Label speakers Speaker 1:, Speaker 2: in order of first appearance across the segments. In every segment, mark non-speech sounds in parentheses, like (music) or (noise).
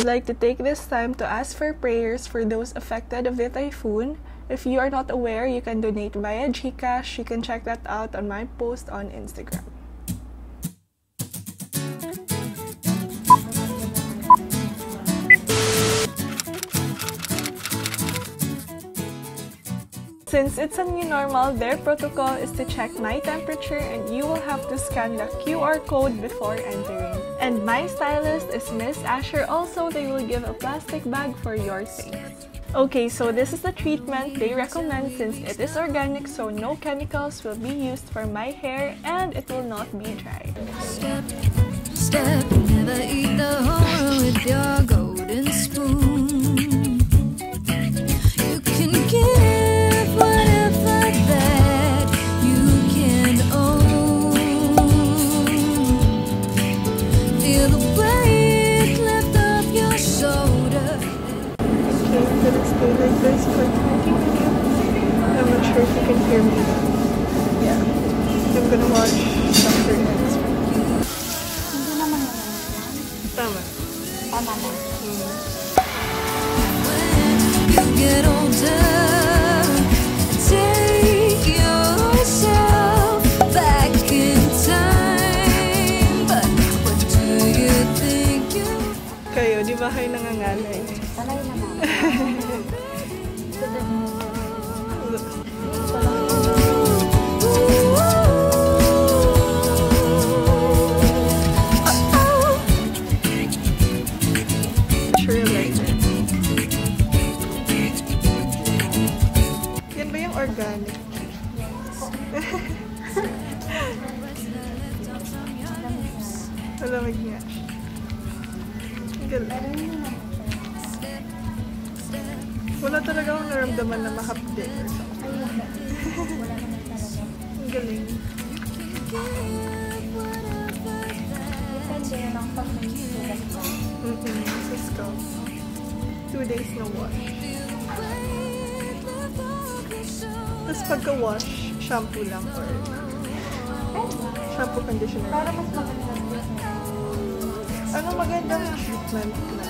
Speaker 1: would like to take this time to ask for prayers for those affected of the typhoon. If you are not aware, you can donate via Gcash. You can check that out on my post on Instagram. Since it's a new normal, their protocol is to check my temperature and you will have to scan the QR code before entering. And my stylist is Miss Asher. Also, they will give a plastic bag for your things. Okay, so this is the treatment they recommend since it is organic so no chemicals will be used for my hair and it will not be dry. Step, step, hear me. Yeah. I'm gonna watch Dr. X. Hindi naman Tama. Tama na. Mm. You get older, bahay nangangalay. Talay na mama. (laughs) (laughs) Wala talaga akong naramdaman na mahapde or something. Ang galing. Ka. Mm-mm, sa scalp. Two days na wash. Tapos pagka-wash, shampoo lang or shampoo conditioner. Para mas maganda. Ano magandang treatment na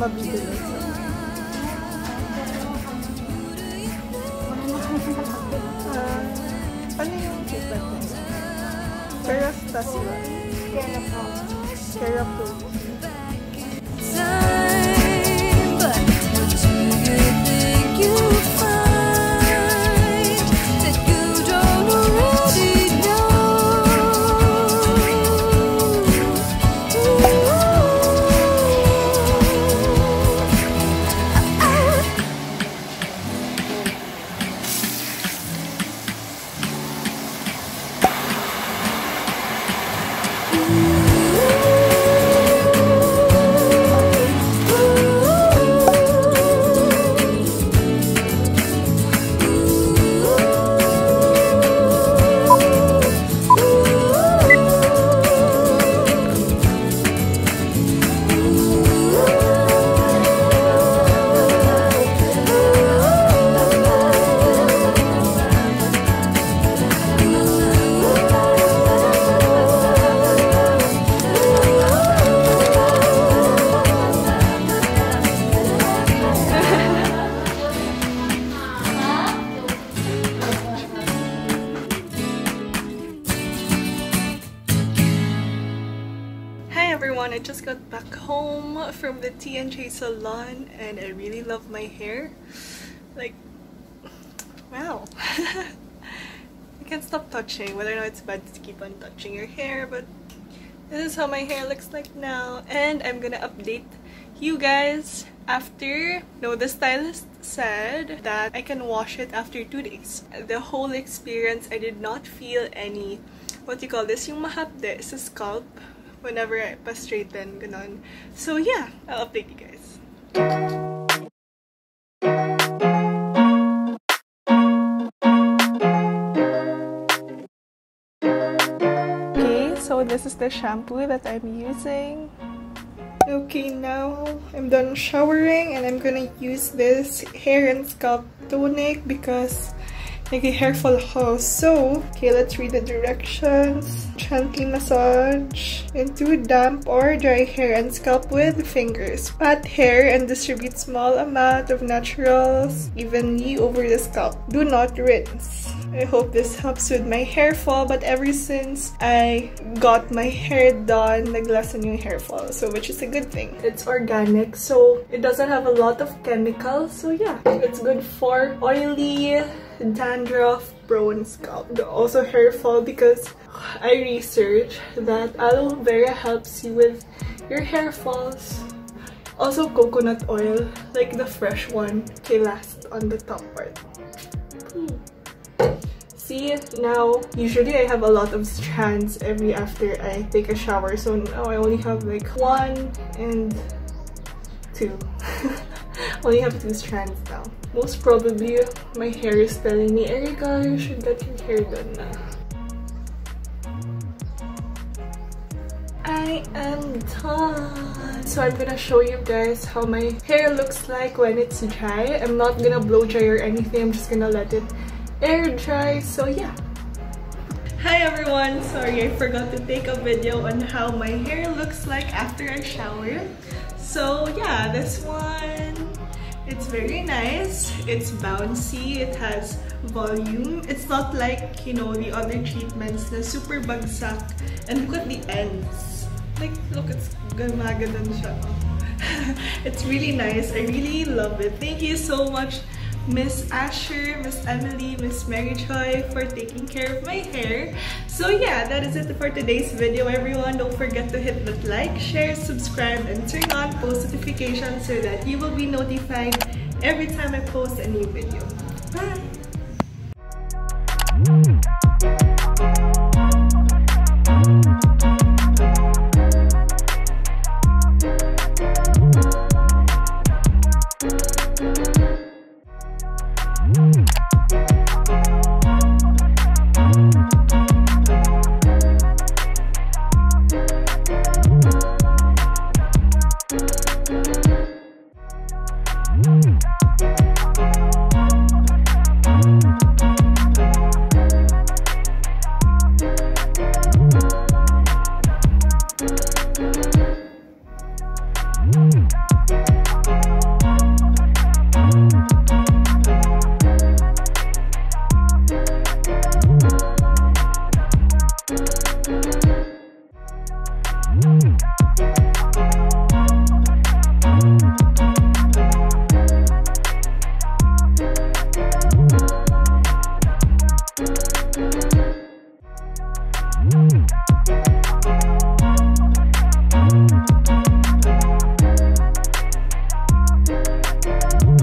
Speaker 1: mabibili sa uh, ano yung treatment na yun? Kerastasiwa. Kerapol. Kerapol. everyone, I from the T&J salon and I really love my hair. Like, wow. (laughs) I can't stop touching, whether or not it's bad to keep on touching your hair, but this is how my hair looks like now. And I'm gonna update you guys after, no, the stylist said that I can wash it after two days. The whole experience, I did not feel any, what you call this, yung mahapde sa scalp whenever I pa-straighten, ganon. So yeah, I'll update you guys. Okay, so this is the shampoo that I'm using. Okay, now I'm done showering and I'm gonna use this hair and scalp tonic because Nag-hair fall ako. So, okay, let's read the directions. Gently massage into damp or dry hair and scalp with fingers. Pat hair and distribute small amount of naturals evenly over the scalp. Do not rinse. I hope this helps with my hair fall but ever since I got my hair done, naglessen yung hair fall. So which is a good thing. It's organic so it doesn't have a lot of chemicals. So yeah, it's good for oily, dandruff, prone scalp. Also hair fall because I researched that aloe vera helps you with your hair falls. Also coconut oil, like the fresh one, okay last on the top part. Hmm see now usually I have a lot of strands every after I take a shower so now I only have like one and two (laughs) only have two strands now most probably my hair is telling me Ericka you should get your hair done now I am done. So I'm gonna show you guys how my hair looks like when it's dry. I'm not gonna blow dry or anything. I'm just gonna let it air dry so yeah Hi everyone! Sorry, I forgot to take a video on how my hair looks like after I shower. So yeah, this one, it's very nice. It's bouncy, it has volume. It's not like, you know, the other treatments na super bagsak. And look at the ends. Like, look, it's gumagadan siya. (laughs) it's really nice. I really love it. Thank you so much Miss Asher, Miss Emily, Miss Mary Choi for taking care of my hair. So yeah, that is it for today's video everyone. Don't forget to hit that like, share, subscribe, and turn on post notifications so that you will be notified every time I post a new video. Bye!